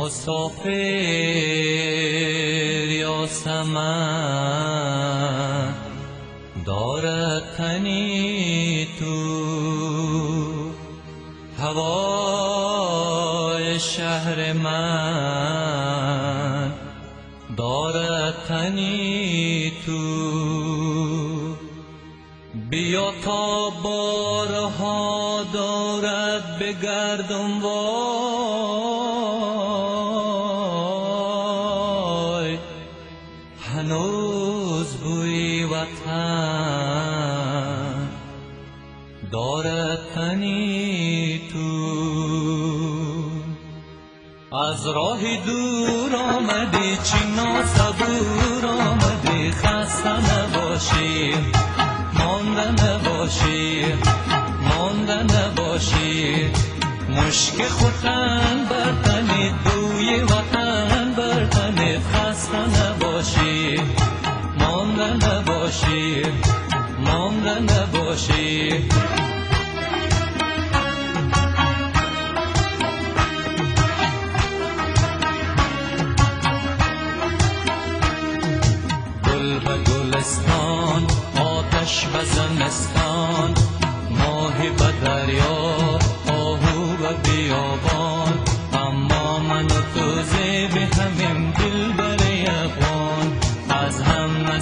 مسافر یا سمن دارد تو هوای شهر من دارد تنی تو بیا تا بارها دارد بگردم وای دارد تنی تو. از راه دور آمدی چی ناسبور آمدی. خسته نباشی مانده نباشی مانده نباشی. مشک خوتن برتنی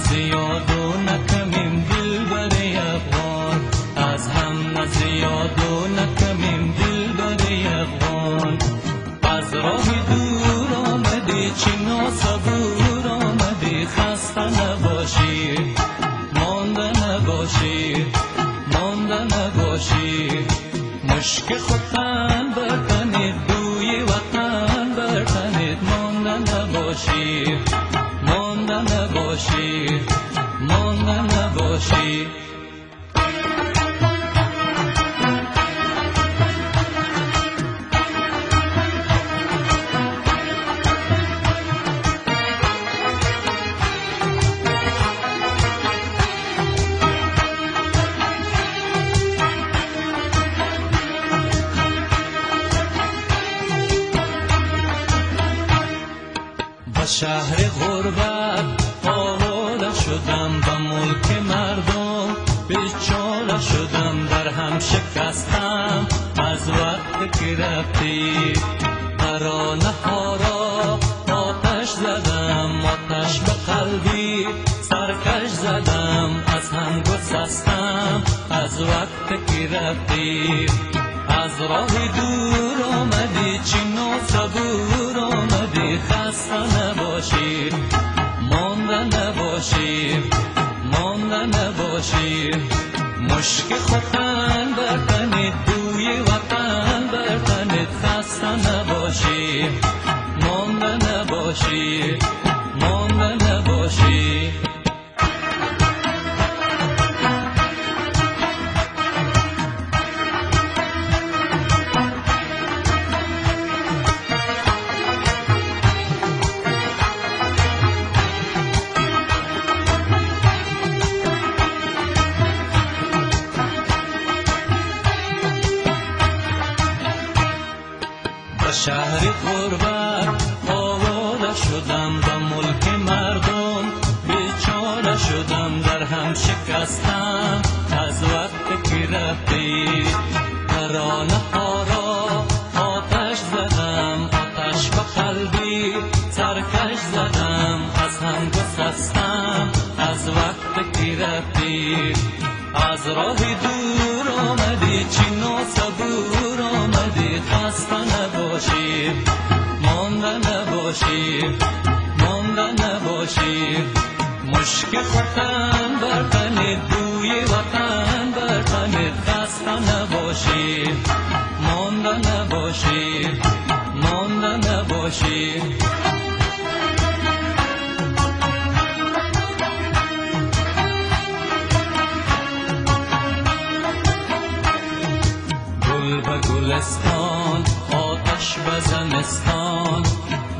نزیاد و نکمیم دل بر افغان. از هم نزیاد و نکمیم دل بر افغان. از راه دور آمدی چی ناسبور آمدی خسته نباشی. مانده نباشی. مانده نباشی. مشک خوتن به شهر غربت آواره شدم به ملک مردم بیچاره شدم در هم شکستم. از وقت که رفتی ترانه ها را آتش زدم آتش به قلبی سرکش زدم از هم گسستم. از وقت که رفتی از راه دور آمدی چی صبور آمدی خسته نباشی مانده نباشی مانده نباشی. مشک خوتن برتنید دوی وطن برتنید خسته نباشی مانده نباشی مانده نباشی. شهر غربت آواره شدم به ملک مردم بیچاره شدم در هم شکستم. از وقت که رفتی ترانه ها را آتش زدم آتش به قلبی سرکش زدم از هم گسستم. از وقت که رفتی از راه دور آمدی چی صبور آمدی. خسته نباشی مانده نباشی مانده نباشی. مشک خوتن برتنید دوی وطن برتنید خسته نباشی مانده نباشی مانده نباشی. به گلستان آتش به زمستان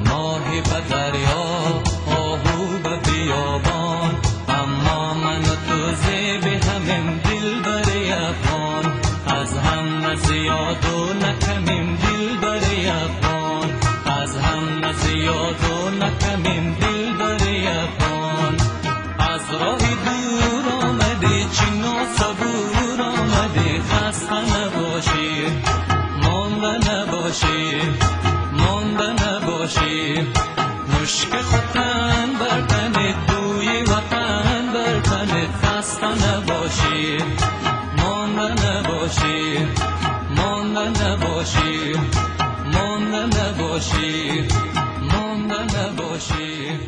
ماهی به دریا آهو به بیابان. اما من و تو زیب همیم دل بر افغان از هم نه زیاد و نه کمیم دل بر افغان از هم از یاد و نکمین دل بری افغان از راه دور آمدی چین و صبور آمدی خسته نباشی مانده نباشی مانده نباشی. مشک خوتن بر تنت دوی وطن بر تنت خسته نباشی. مانده نباشی مانده نباشی. مانده نباشی مانده نباشی.